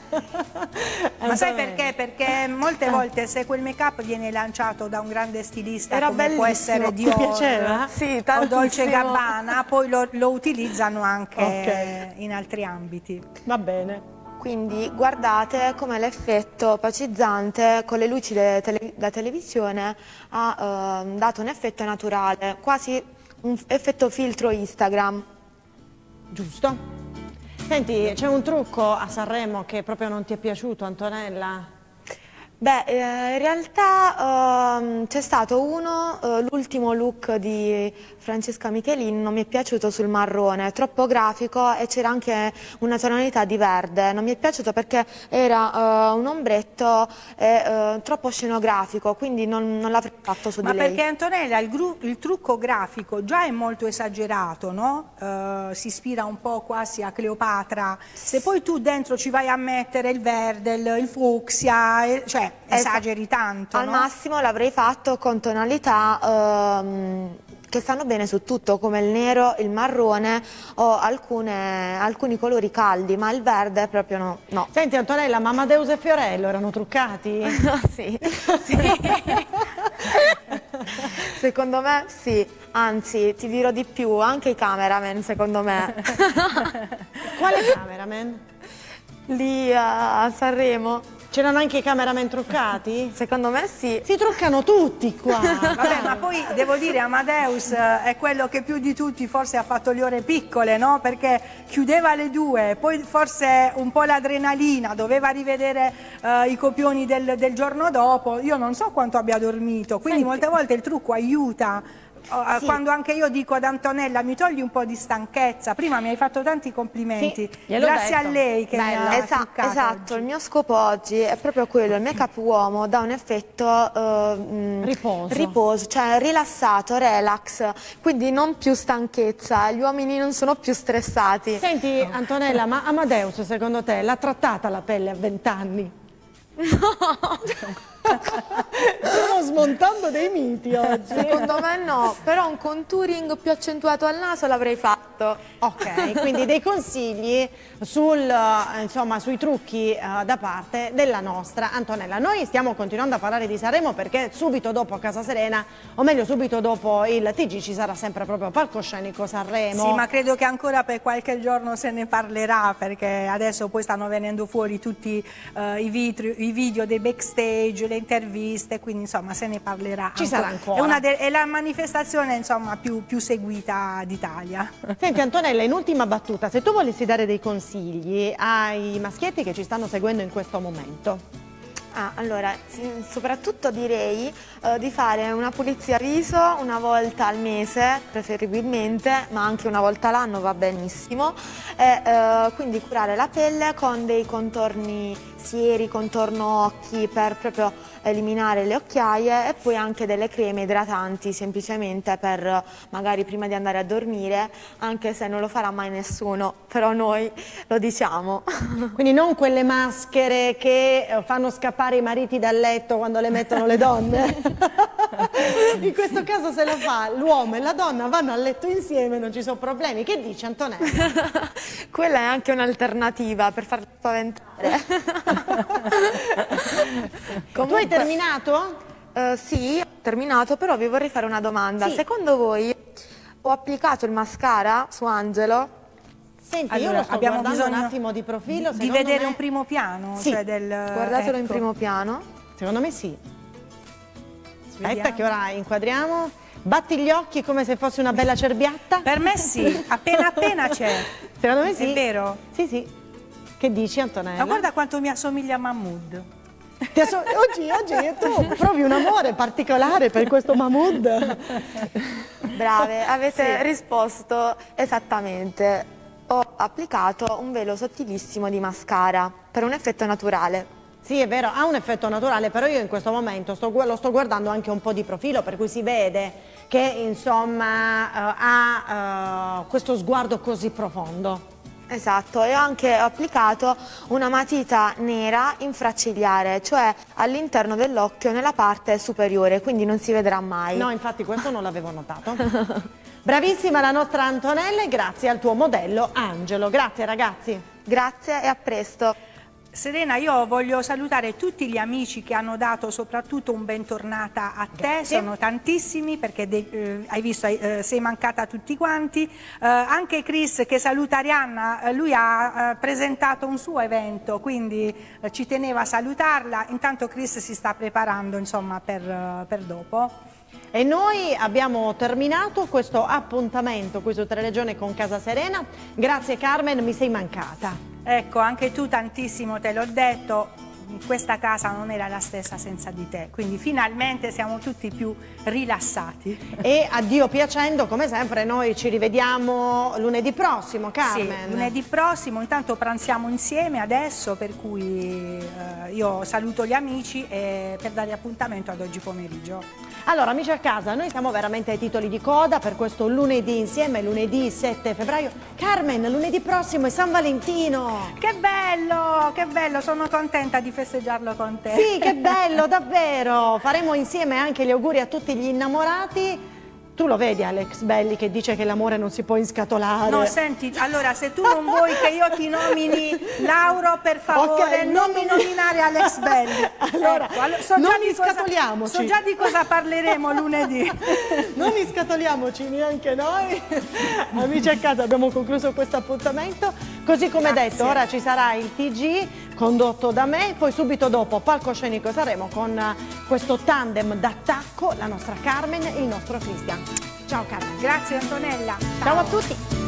Ma sai perché? Perché molte volte se quel make-up viene lanciato da un grande stilista Era come può essere Ti Dior piaceva? Sì, o. Dolce Gabbana, poi lo, lo utilizzano anche Ok. in altri ambiti. Va bene. Quindi guardate come l'effetto opacizzante con le luci de- tele- da televisione ha ehm, dato un effetto naturale, quasi un effetto filtro Instagram. Giusto? Senti, c'è un trucco a Sanremo che proprio non ti è piaciuto, Antonella? Beh, eh, in realtà ehm, c'è stato uno, eh, l'ultimo look di Francesca Michelin non mi è piaciuto sul marrone, troppo grafico e c'era anche una tonalità di verde, non mi è piaciuto perché era eh, un ombretto eh, troppo scenografico, quindi non, non l'avrei fatto su Ma di lei. perché Antonella il, il trucco grafico già è molto esagerato, no? Eh, si ispira un po' quasi a Cleopatra. Se poi tu dentro ci vai a mettere il verde, il, il fucsia, cioè Esa- esageri tanto, Al no? massimo l'avrei fatto con tonalità ehm, che stanno bene su tutto, come il nero, il marrone o alcune- alcuni colori caldi, ma il verde proprio no. no. Senti Antonella, ma Amadeus e Fiorello erano truccati? sì, sì. secondo me sì, anzi ti dirò di più, anche i cameraman secondo me. Quale cameraman? Lì a Sanremo. C'erano anche i cameraman truccati? Secondo me sì. Si truccano tutti qua. Vabbè, ma poi devo dire Amadeus eh, è quello che più di tutti forse ha fatto le ore piccole, no? Perché chiudeva alle due, poi forse un po' l'adrenalina, doveva rivedere uh, i copioni del, del, giorno dopo. Io non so quanto abbia dormito, quindi Senti. molte volte il trucco aiuta sì. quando anche io dico ad Antonella mi togli un po' di stanchezza, prima mi hai fatto tanti complimenti, sì, grazie detto. a lei che Bella. mi ha Esa Esatto, oggi. il mio scopo oggi è proprio quello, il make up uomo dà un effetto uh, riposo. riposo, cioè rilassato, relax, quindi non più stanchezza, gli uomini non sono più stressati. Senti Antonella, ma Amadeus secondo te l'ha trattata la pelle a vent'anni? No! Stiamo smontando dei miti oggi. Secondo me no, però un contouring più accentuato al naso l'avrei fatto. Ok, quindi dei consigli sul, eh, insomma, sui trucchi uh, da parte della nostra Antonella. Noi stiamo continuando a parlare di Sanremo perché subito dopo Casa Serena, o meglio subito dopo il TG ci sarà sempre proprio palcoscenico Sanremo. Sì, ma credo che ancora per qualche giorno se ne parlerà perché adesso poi stanno venendo fuori tutti uh, i, vitri, i video dei backstage, le le interviste, quindi insomma se ne parlerà. Ci ancora. sarà ancora. È, è, la manifestazione insomma più, più seguita d'Italia. Senti Antonella, in ultima battuta, se tu volessi dare dei consigli ai maschietti che ci stanno seguendo in questo momento. Ah, allora, soprattutto direi eh, di fare una pulizia viso una volta al mese, preferibilmente, ma anche una volta l'anno va benissimo, e eh, quindi curare la pelle con dei contorni sieri, contorno occhi per proprio eliminare le occhiaie e poi anche delle creme idratanti semplicemente per magari prima di andare a dormire, anche se non lo farà mai nessuno, però noi lo diciamo. Quindi non quelle maschere che eh, fanno scappare i mariti dal letto quando le mettono le donne? In questo caso se lo fa l'uomo e la donna vanno a letto insieme non ci sono problemi. Che dici Antonella? Quella è anche un'alternativa per farla spaventare. Comunque... Tu hai terminato? Uh, sì, ho terminato, però vi vorrei fare una domanda. Sì. Secondo voi ho applicato il mascara su Angelo? Senti, allora, io lo sto abbiamo bisogno un attimo di profilo. Di vedere me... un primo piano. Sì. Cioè del... Guardatelo ecco. in primo piano. Secondo me sì. Aspetta che ora inquadriamo. Batti gli occhi come se fosse una bella cerbiatta. Per me sì, appena appena c'è. Secondo me sì. È vero? Sì, sì. Che dici Antonella? Ma guarda quanto mi assomiglia a Mahmood. oggi, oggi tu provi un amore particolare per questo Mahmood. Brave, avete sì. risposto esattamente. Ho applicato un velo sottilissimo di mascara per un effetto naturale. Sì, è vero, ha un effetto naturale, però io in questo momento sto, lo sto guardando anche un po' di profilo, per cui si vede che insomma uh, ha uh, questo sguardo così profondo. Esatto, e ho anche applicato una matita nera infraccigliare, cioè all'interno dell'occhio nella parte superiore, quindi non si vedrà mai. No, infatti questo non l'avevo notato. Bravissima la nostra Antonella e grazie al tuo modello Angelo. Grazie ragazzi. Grazie e a presto. Serena, io voglio salutare tutti gli amici che hanno dato soprattutto un bentornata a te, Grazie. sono tantissimi perché eh, hai visto, eh, sei mancata a tutti quanti. Eh, anche Chris che saluta Arianna, eh, lui ha eh, presentato un suo evento, quindi eh, ci teneva a salutarla. Intanto Chris si sta preparando insomma, per, per dopo. E noi abbiamo terminato questo appuntamento qui su Teleregione con Casa Serena. Grazie Carmen, mi sei mancata. Ecco, anche tu tantissimo te l'ho detto, questa casa non era la stessa senza di te, quindi finalmente siamo tutti più rilassati. E a Dio piacendo, come sempre, noi ci rivediamo lunedì prossimo, Carmen. Sì, lunedì prossimo, intanto pranziamo insieme adesso, per cui eh, io saluto gli amici e per dare appuntamento ad oggi pomeriggio. Allora, amici a casa, noi siamo veramente ai titoli di coda per questo lunedì insieme, lunedì 7 febbraio. Carmen, lunedì prossimo è San Valentino! Che bello, che bello, sono contenta di festeggiarlo con te. Sì, che bello, davvero! Faremo insieme anche gli auguri a tutti gli innamorati tu lo vedi Alex Belli che dice che l'amore non si può inscatolare? No, senti, allora se tu non vuoi che io ti nomini Lauro, per favore, okay, non mi nominare Alex Belli. Allora, ecco, so non inscatoliamoci. so già di cosa parleremo lunedì. non inscatoliamoci neanche noi. Amici a casa, abbiamo concluso questo appuntamento. Così come Grazie. detto, ora ci sarà il TG condotto da me, poi subito dopo palcoscenico saremo con eh, questo tandem d'attacco, la nostra Carmen e il nostro Cristian. Ciao Carmen. Grazie Antonella. Ciao, Ciao a tutti.